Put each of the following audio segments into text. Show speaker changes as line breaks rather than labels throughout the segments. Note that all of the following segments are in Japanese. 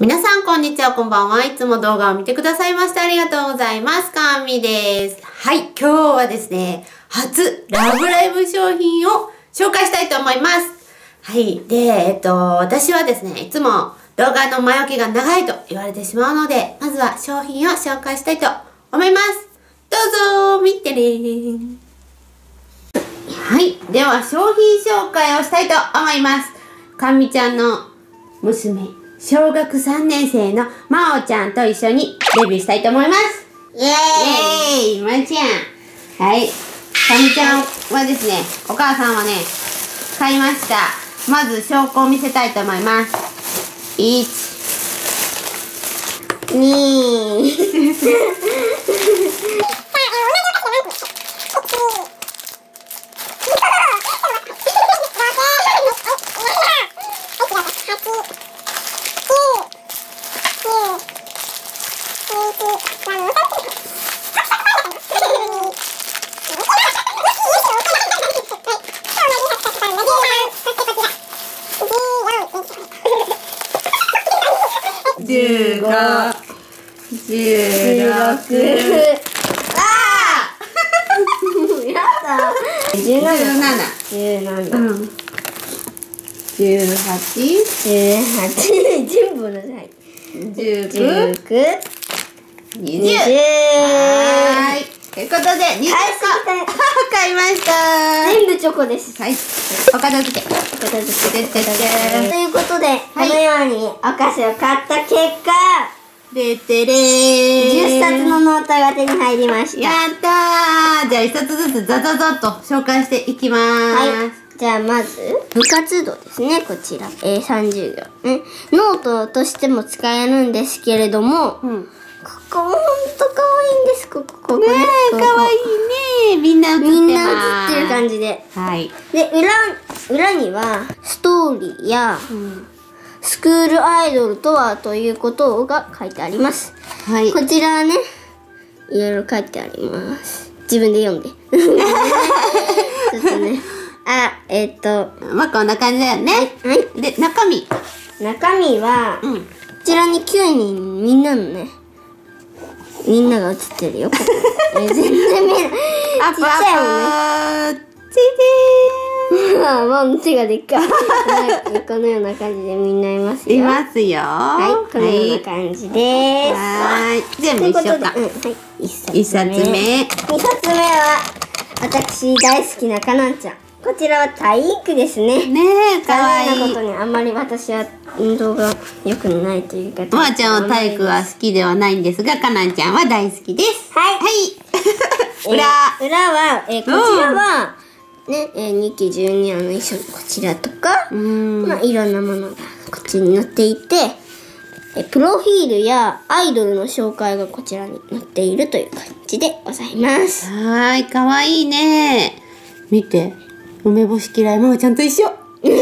皆さん、こんにちは、こんばんは。いつも動画を見てくださいましてありがとうございます。かみです。はい、今日はですね、初ラブライブ商品を紹介したいと思います。はい、で、えっと、私はですね、いつも動画の前置きが長いと言われてしまうので、まずは商品を紹介したいと思います。どうぞ見てねはい。では、商品紹介をしたいと思います。かみちゃんの娘、小学3年生のまおちゃんと一緒にデビューしたいと思います。
イエーイ
イェーイまおちゃん。はい。かみちゃんはですね、お母さんはね、買いました。まず証拠を見せたいと思います。1、
に
15、16、あ
やだ17
17、
17
うん、18、
18全部のさい
19、
19
20。
20
はーい。ということで、20個
はい
買いました
全部チョコです
はい。お片付け。
片付けということで、このようにお菓子を買った結果
でてれー。
10冊のノートが手に入りました
やったーじゃあ一冊ずつザザザッと紹介していきまー
はい。じゃあまず、部活動ですね、こちら。えー、30行。ね。ノートとしても使えるんですけれども、
す。うん。ね
ここほんと可愛いんです、ここ、ここね。
え、
ここ
かわいいねみんな写って。
みんな写ってる感じで。
はい。
で、裏、裏には、ストーリーや、
うん。
スクールアイドルとはということが書いてあります。
はい。
こちらはね、いろいろ書いてあります。自分で読んで。ちょっとね。あ、えっと、
まあ、こんな感じだよね。
はい。
で、中身。
中身は、こ
うん。
ちらに9人みんなのね、みんなが写ってるよ。え全然見えない。ちっちゃいもんね。
ち
まあ、もう手がでっかい。はいこのような感じでみんないますよ。
いますよ。
はい、このような感じです。
はーい。全部一緒か。
うん、はい。一冊
目。
二冊目は、私大好きなかなんちゃん。こちらは体育ですね。
ねえ、かわいい
なこと。にあんまり私は運動が良くないというか。
まーちゃんは体育は好きではないんですが、かなんちゃんは大好きです。
はい。
はい。裏。
えー裏は、えーこちらは、ね、えー、2期12話の衣装こちらとか。まあ、いろんなものがこっちに載っていて、えープロフィールやアイドルの紹介がこちらに載っているという感じでございます。
はーい、かわいいね。見て。梅干し嫌い、まーちゃんと一緒。よかった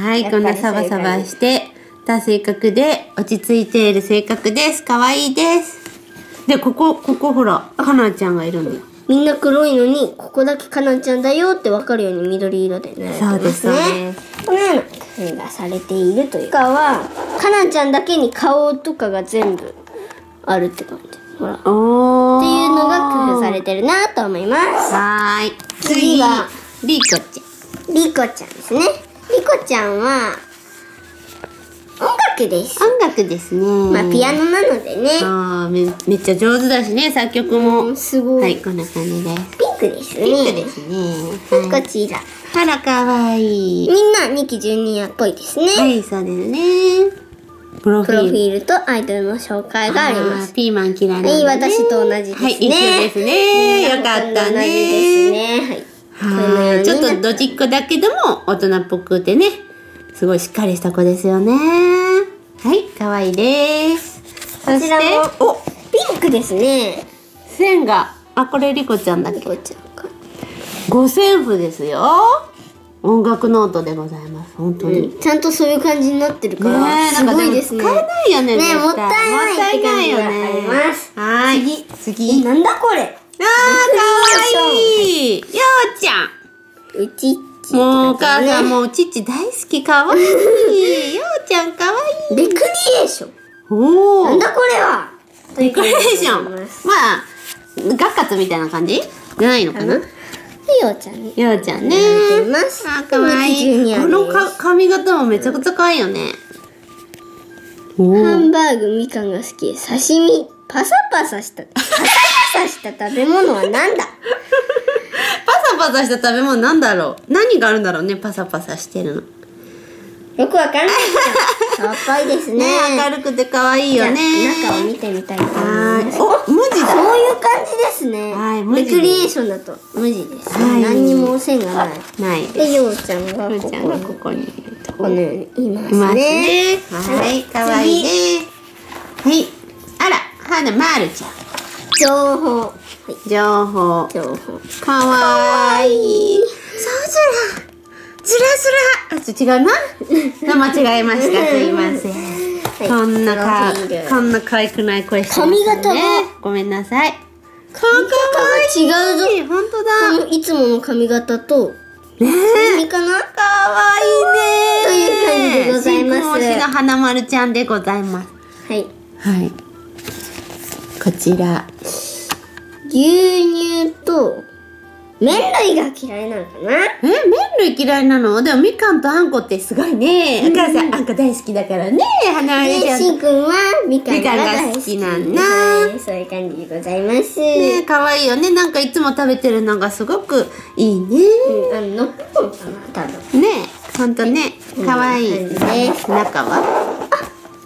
ねはい、こんなサバサバしてた性格で落ち着いている性格です。かわいいです。で、ここ、ここほら、かなちゃんがいるんだよ。
みんな黒いのに、ここだけかなちゃんだよってわかるように緑色でね。
そうですそうです
このような工夫がされているというかは、かなちゃんだけに顔とかが全部あるって感じ。ほら。って。いうのてるなと思います。
はーい。
次は、
リーコち
リコちゃんですね。リコちゃんは、音楽です。
ゃん。音楽ですね。
まあ、ピアノなのでね。
あーめめっちゃ上手だしね、作曲も。
うんすごい。
はい、こんな感じです。
ピンクですね。
ピンクですね。はい
こちら。
あら、かわいい。
みんな2期12話っぽいですね。
はい、そうですね。プロフィール。
ィールとアイドルの紹介があります。
ーピーマン嫌いなんだ
はい、
ね
私と同じですね。
はい、一緒ですね。よかったね。
同じですね。はい。
はい。
に
ちょっとドジっ子だけども、大人っぽくてね、すごいしっかりした子ですよね。はい、かわいいです。そ
こちら
して
も、
お、
ピンクですね。
線が、あ、これリコちゃんだっけ？
リコちゃんか。
五線譜ですよ。音楽ノートでございます。本当に。
ちゃんとそういう感じになってるから、
ねえ
すごいですね。
えないよね。
ねもったいないって感じがあります
はーい。
え、
次。
なんだこれ
あー、かわいい。ようちゃん。
うち
もうお母さんもうちっち大好きかわいい。ようちゃん
エーション。
おお
なんだこれは
デコレーション。
ま
あ、ガッカツみたいな感じ？じゃないのかな？
で、ようちゃんに。
ようちゃんね。
やってます
あ、かわいい。このか髪型もめちゃくちゃかわいいよね。お
ハ
ー
ンバーグ、みかんが好き。刺身、パサパサした、パサパサした食べ物はなんだ？
パサパサした食べ物なんだろう？何があるんだろうね、パサパサしてるの。
よくわかんないけど、さっぱりですね。
ね明るくてかわいいよね。
中を見てみたいと思い
は
ます。
お、無地だ。
そういう感じですね。
はい無地
レクリエーションだと無地です、
はい
何にも線がない。
ないです。
で、ようちゃんがここ
ようちゃんが
に、
ここにいると。
このようにいます
います
ね。
ね。はい、かわいいね。はい。あら、花まるちゃん。
情報。はい、
情報。
情報。
かわいい。そうずら。ずらずら。あ、違うな。間違えました。すいません。
はい
こんなかこんな可愛くない声してます
髪型。
ごめんなさい。か
髪型が違うぞ。
本当
こ
だ。
のいつもの髪型と、
ねえ。
何かな？
かわいいね。
という感じでございます
推しの花丸ちゃんでございます。
はい。
はい。こちら。
牛乳と、麺類が嫌いなのかな？
え、麺類嫌いなの？でもみかんとあんこってすごいね。お母さん、あんこ大好きだからね。花丸ち
で、
ゃん。
しんくんはみかんが大好き
なんだ
はいそういう感じでございます。
ね可愛いよね。なんかいつも食べてるのがすごくいいね。
うん、あの、のっぽんかな、多分。
ねほんとね。可愛い
こんな感じです
中は？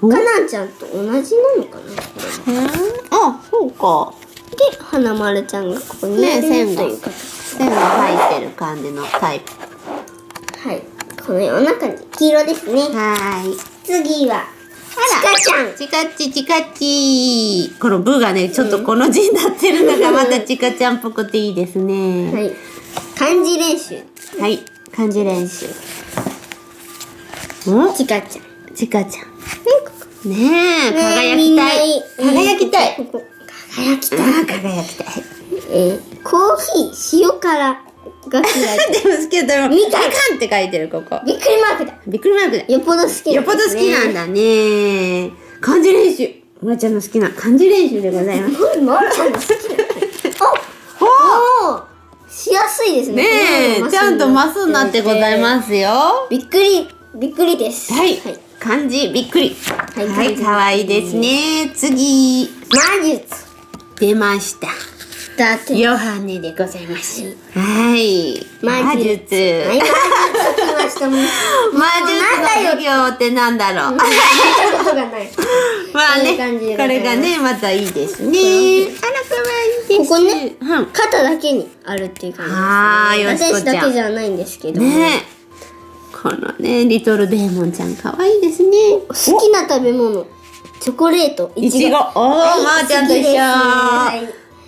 かなんちゃんと同じなのかな
うんあ、そうか。
で、花丸ちゃんがここに
ね線が
という形。
線が入ってる感じのタイプ。
はい。このような感じ。黄色ですね。
はーい。
次は、ちかちゃん。
チカッチチカッチこのブがね、ちょっとこの字になってるのがまたチカちゃんっぽくていいですね。
はい。漢字練習。
はい。漢字練習。お？
ちかちゃん。
チカちゃん。ねえ、輝
みんな
きたい。輝きたい。
輝きたい。
輝きたい。
えー、コーヒー、塩辛が嫌い。
でも好きだよ。
みかん
みかんって書いてる、ここ。
びっくりマークだ。
びっくりマークだ。
よっぽど好き
よっぽど好きなん
だ。
だね。漢字練習。まーちゃんの好きな漢字練習でございます。
これ、まーちゃんの好きな。おおーしやすいですね。
ねえ、ちゃんとマスになってござい
す。
ますよ。
びっくり、びっくりです。
はい。漢字びっくり。
はい
はい、かわいいですね。次。
魔術。
出ました。
だって。
ヨハネでございます。はい。魔術。
はい、魔術来ました。
魔術の授業ってなんだろう。まあね、これがね、またいいですね。あら、かわいい。
ここね
うん。
肩だけにあるっていう感じです、ね。
あーよしこちゃん
私だけじゃないんですけど。
ねこのね、リトルデーモンちゃんかわいいですね。
好きな食べ物。チョコレート、い
いちご。おー、
はい
まーちゃんと一緒。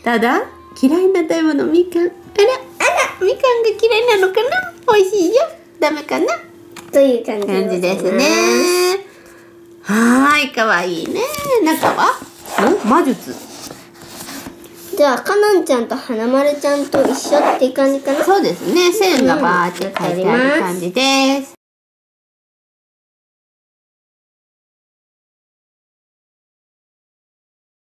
ただ、嫌いな食べ物、みかん。あら、あら、みかんが嫌いなのかな？美味しいよ。ダメかな？
という感じ
感じで
す。
ね。はーい、かわいいね。中は？ん？魔術。
じゃあ、かなんちゃんと花丸ちゃんと一緒っていう感じかな？
そうですね。線がバーって書いてある感じです。